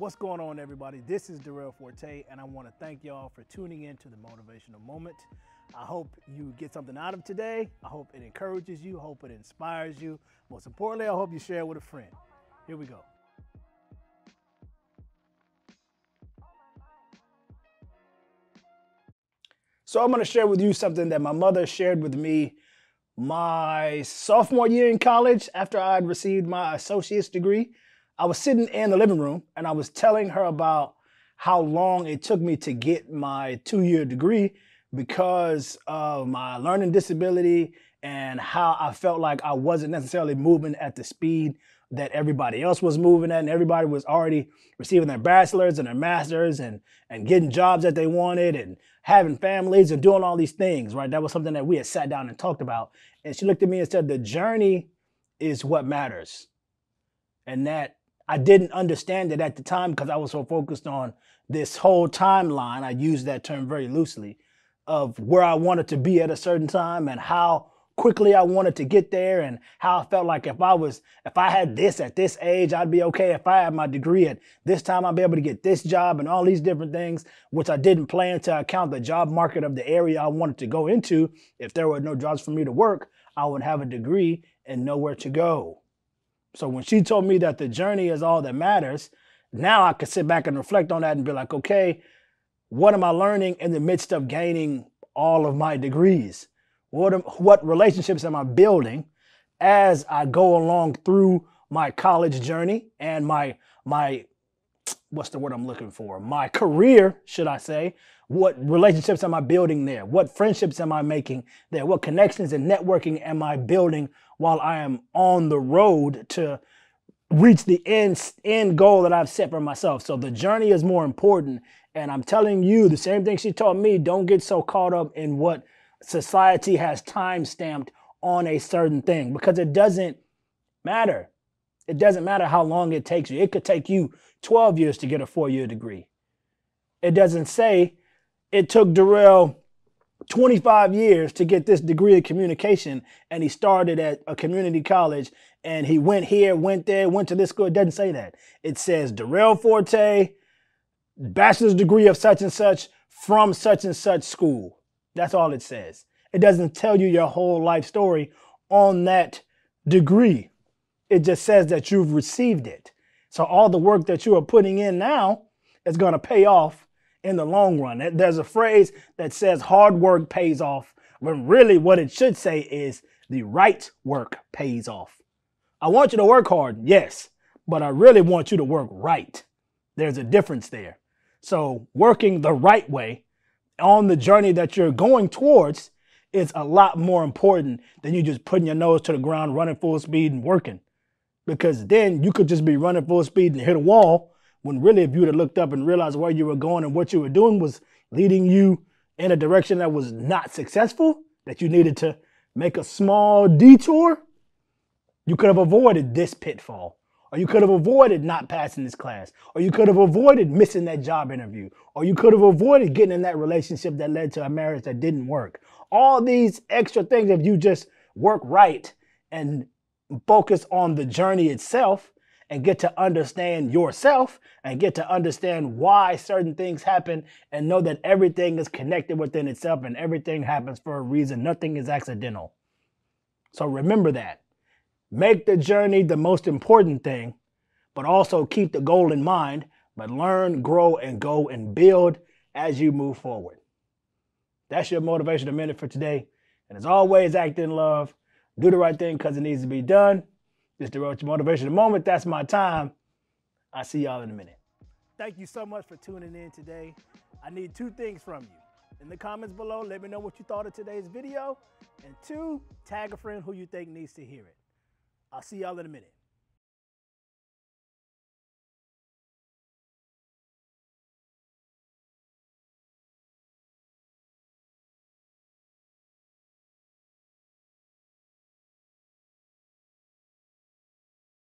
What's going on, everybody? This is Durell Forte, and I want to thank y'all for tuning in to the Motivational Moment. I hope you get something out of today. I hope it encourages you. I hope it inspires you. Most importantly, I hope you share it with a friend. Here we go. So, I'm going to share with you something that my mother shared with me my sophomore year in college after I'd received my associate's degree. I was sitting in the living room and I was telling her about how long it took me to get my two year degree because of my learning disability and how I felt like I wasn't necessarily moving at the speed that everybody else was moving at and everybody was already receiving their bachelors and their masters and and getting jobs that they wanted and having families and doing all these things right? That was something that we had sat down and talked about. And she looked at me and said the journey is what matters. And that I didn't understand it at the time because I was so focused on this whole timeline. I use that term very loosely of where I wanted to be at a certain time and how quickly I wanted to get there and how I felt like if I was if I had this at this age I'd be okay if I had my degree at this time I'd be able to get this job and all these different things which I didn't plan to account the job market of the area I wanted to go into if there were no jobs for me to work I would have a degree and nowhere to go so when she told me that the journey is all that matters, now I could sit back and reflect on that and be like, okay, what am I learning in the midst of gaining all of my degrees? What, am, what relationships am I building as I go along through my college journey and my my what's the word I'm looking for? My career, should I say? What relationships am I building there? What friendships am I making there? What connections and networking am I building while I am on the road to reach the end, end goal that I've set for myself. So the journey is more important. And I'm telling you the same thing she taught me. Don't get so caught up in what society has time stamped on a certain thing because it doesn't matter. It doesn't matter how long it takes you. It could take you 12 years to get a four year degree. It doesn't say it took Durell 25 years to get this degree of communication and he started at a community college and he went here, went there, went to this school. It doesn't say that. It says Durell Forte, bachelor's degree of such and such from such and such school. That's all it says. It doesn't tell you your whole life story on that degree. It just says that you've received it. So all the work that you are putting in now is going to pay off in the long run. There's a phrase that says hard work pays off, when really what it should say is the right work pays off. I want you to work hard, yes, but I really want you to work right. There's a difference there. So, working the right way on the journey that you're going towards is a lot more important than you just putting your nose to the ground, running full speed and working. Because then you could just be running full speed and hit a wall when really, if you would have looked up and realized where you were going and what you were doing was leading you in a direction that was not successful, that you needed to make a small detour, you could have avoided this pitfall. Or you could have avoided not passing this class. Or you could have avoided missing that job interview. Or you could have avoided getting in that relationship that led to a marriage that didn't work. All these extra things, if you just work right and focus on the journey itself, and get to understand yourself and get to understand why certain things happen and know that everything is connected within itself and everything happens for a reason. Nothing is accidental. So remember that. Make the journey the most important thing, but also keep the goal in mind, but learn, grow, and go and build as you move forward. That's your motivation minute for today. And as always, act in love. Do the right thing because it needs to be done. Is the Motivation. The moment that's my time. I'll see y'all in a minute. Thank you so much for tuning in today. I need two things from you. In the comments below, let me know what you thought of today's video. And two, tag a friend who you think needs to hear it. I'll see y'all in a minute.